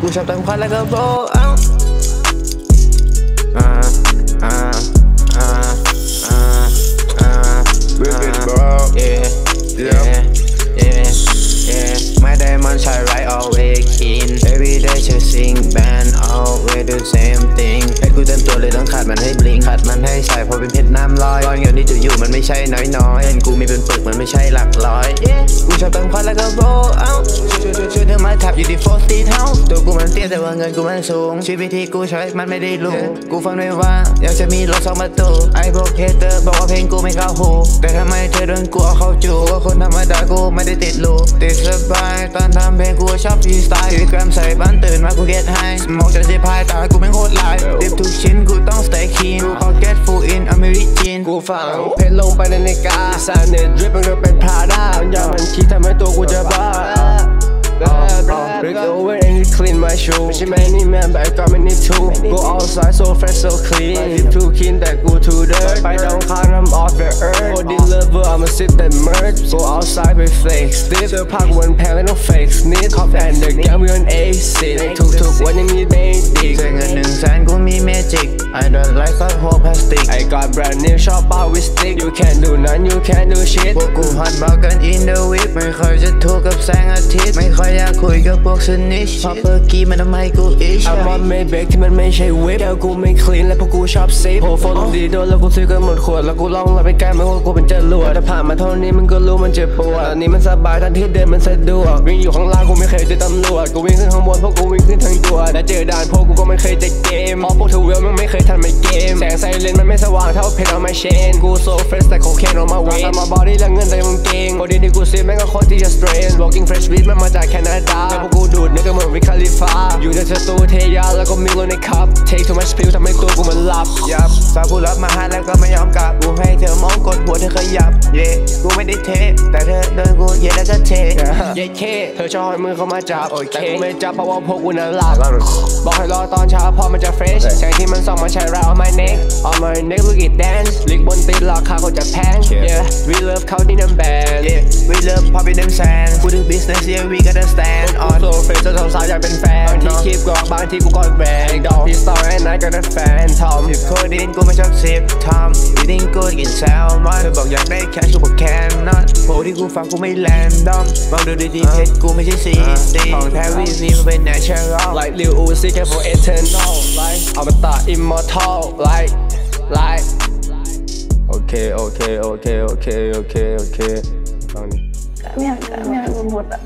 กูชอบแต่งควันแล้วก็โบเอาอ่าอ่าอ่าอ่าอ่า Whip it, bro. yeah yeah yeah yeah my diamond shine right away in. every day chasing band always do same thing ให้กูเต็มตัวเลยต้องขัดมันให้บลิงขัดมันให้ใส่เพราะเป็นเพชรน้ำลอยก้อนเงินที่จะอยู่มันไม่ใช่น้อยๆเงินกูมีเป็นปึกมันไม่ใช่หลักร้อยกูชอบ แต่งควันแล้วก็โบเอาช่วยช่วยช่วยเธอมาทับอยู่ที่โฟร์ตีเท้าตัวกูมันเตี้ยแต่ว่าเงินกูมันสูง ชีวิตที่กูใช้มันไม่ได้รู้ กูฟังด้วยว่า อยากจะมีรถสองประตูไอ้พวกเฮเตอร์บอกว่าเพลงกูไม่เข้าหู แต่ทำไมเธอโดนกูเอาเข้าจูว่าคนธรรมดากูไม่ได้ติดลูติดสบายตอนทำเพลงกูชอบฟีสไตล์อยู่แกรมใส่บ้านตื่นมากูเก็ตไฮสมองจะสิพายตากูเป็นโคตรลายดิบทุกชิ้นกูต้อง stay clean กู pocket full in อเมริจินกูฟังเพลงลงไปในนาฬิกาสายเน็ตดริปมันก็เป็นพาด shoe ไม่ใช่แมนี่แมนแต่ก็ไม่ need to Go outside so fresh so clean If too keen แต่กู too dirt ไปดาวอังคา I'ma sip that merch Go outside with flakes เสื้อผ้ากูมันแพงและต้อง fake sneak Cop and the gang we on A seat ทุกๆวันยังมีเบดิกใช้เงินหนึ่งแสนกูมีเมจิก I don't like that whole plastic I got brand new shop out with stick You can't do none you can't do shit พวกกูฮอตบอกกัน in the whip ไม่ค่อยจะถูกกับแสงอาทิตย์ ไม่ค่อยอยากคุยกับพวกสนิชพอเพิ่กี้มันทำให้กูอิช I'm on Maybach ที่มันไม่ใช่วิปแก้วกูไม่ clean และพวกกูชอบเซฟโอ้โฟนดีโดนแล้วกูซื้อกันหมดขวดแล้วกูลองแล้วไปใกล้มันว่ากูเป็นจรวดแต่ผ่านมาเท่านี้มึงก็รู้มันเจ็บปวดตอนนี้มันสบายตอนที่เดินมันสะดวกวิ่งอยู่ข้างล่างกูไม่เคยเจอตำรวจกูวิ่งขึ้นข้างบนพวกกูวิ่งขึ้นทางด่วนและเจอด่านพวกกูก็ไม่เคยจะเกมเพราะพวกทูเวลมันไม่เคยทันไม่เกมแสงไซเรนมันไม่สว่างเท่าเพชรเอามาเชนกูโซเฟรชแต่โคเคนออกมาเวนมาบอดี้และเงินแต่มึงเก่งบอดี้ที่กูซื้อแม่งก็โคตรที่จะ strange walking fresh beat มันมาจากแคนาดาแต่พวกกูดูดนึกก็เหมือนวิคาลิฟา อยู่ในสตูเทยาแล้วก็มีโลในคัพ take too much pill ทำให้ตัวกูมันหลับยับฝากผู้รับมาหาแล้วก็ไม่ยอมกลับกูให้เธอมองกดหัวเธอขยับเย่กูไม่ได้เทแต่เธอเดินกูเย่แล้วก็เทเย้เคเธอชอบให้มือเข้ามาจับแต่กูไม่จับเพราะว่าพวกกูนั้นหลับบอกให้รอตอนเช้าพอมันจะ fresh แสงที่มันส่องมาใช้เรา on my neck on my neck look it dance ลิกบนตีนราคาก็จะแพง yeah we love เขาที่น้ำแบน Yeah we love popping them sand กูดู business yeah we gotta stand ออ on โซเฟสจะสาวๆอยากเป็นแฟนบางที คลิปกอกบางทีกูกอดแบงดอกพี่สตอร์แอนไนก็ได้แฟนทอมสิบโคดินกูไม่ชอบสิบทอมวิดิ้งกูกินแซลมอนเธอบอกอยากได้แคชกูบอกแคนนอตโพที่กูฟังกูไม่แลนดอมมองดูดีๆเพชรกูไม่ใช่ซีดีของแท้วีซีมันเป็น natural like Lil Uzi แค่ for eternal like เอามาตา immortal like like โอเคโอเคโอเคโอเคโอเคโอเคฟังนี้ไม่อยากไม่อยากโดนบทอะ